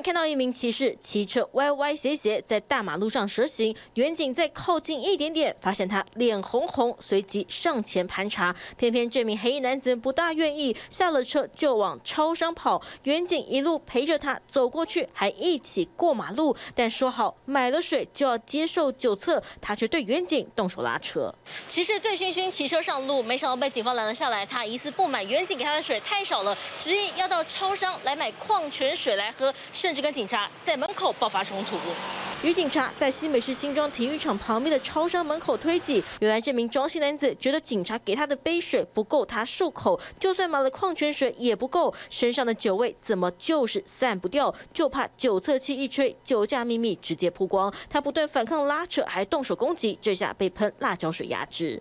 看到一名骑士骑车歪歪斜斜在大马路上蛇行，远景再靠近一点点，发现他脸红红，随即上前盘查。偏偏这名黑衣男子不大愿意，下了车就往超商跑。远景一路陪着他走过去，还一起过马路。但说好买了水就要接受酒测，他却对远景动手拉车。骑士醉醺醺骑车上路，没想到被警方拦了下来。他疑似不满远景给他的水太少了，执意要到超商来买矿泉水来喝。甚至跟警察在门口爆发冲突，与警察在新北市新庄体育场旁边的超商门口推挤。原来这名庄姓男子觉得警察给他的杯水不够他漱口，就算买了矿泉水也不够，身上的酒味怎么就是散不掉，就怕酒测器一吹，酒驾秘密直接曝光。他不断反抗拉扯，还动手攻击，这下被喷辣椒水压制。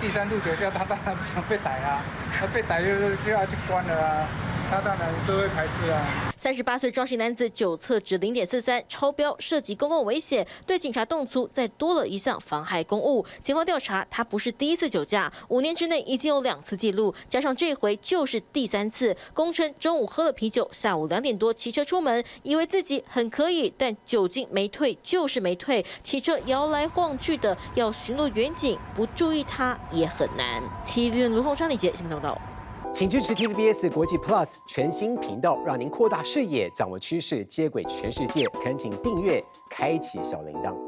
第三度酒驾，他当然不想被逮啊，他被逮就就要去关了啊，他当然都会排斥啊。三十八岁庄姓男子酒测值零点四三，超标，涉及公共危险，对警察动粗，再多了一项妨害公务。警方调查，他不是第一次酒驾，五年之内已经有两次记录，加上这回就是第三次。供称中午喝了啤酒，下午两点多骑车出门，以为自己很可以，但酒精没退就是没退，骑车摇来晃去的，要巡逻远景，不注意他也很难。TVN 卢红昌李杰新闻报道。请支持 TVBS 国际 Plus 全新频道，让您扩大视野，掌握趋势，接轨全世界。恳请订阅，开启小铃铛。